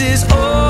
is all